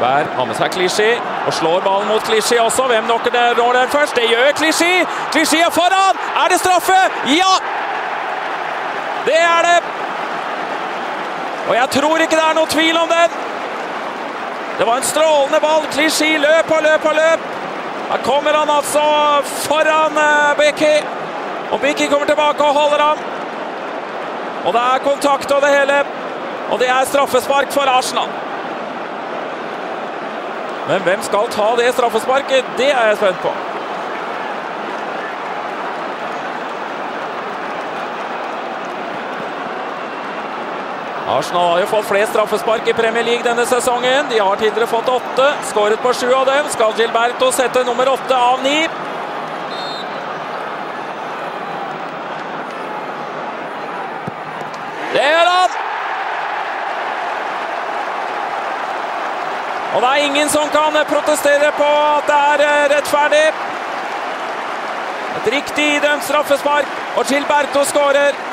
Berg har med seg Klisjé og slår ballen mot Klisjé også. Hvem knocker det når den først? Det gjør Klisjé! Klisjé er foran! Er det straffe? Ja! Det er det! Og jeg tror ikke det er noe tvil om den. Det var en strålende ball. Klisjé løp og løp og løp. Her kommer han altså foran uh, Bikki. Og Bikki kommer tilbake og holder han. Og det er kontakt og det hele. Og det er straffespark for Arsenal. Men hvem skal ta det straffesparket? Det er jeg spent på. Arsenal har jo fått flest straffespark i Premier League denne sesongen. De har tidligere fått åtte, skåret på sju av dem. Skal Gilberto sette nummer åtte av ni? Det gjør han! Og det er ingen som kan protestere på at det er eh, rettferdig. Et riktig idømt straffespark, og Gilberto skårer.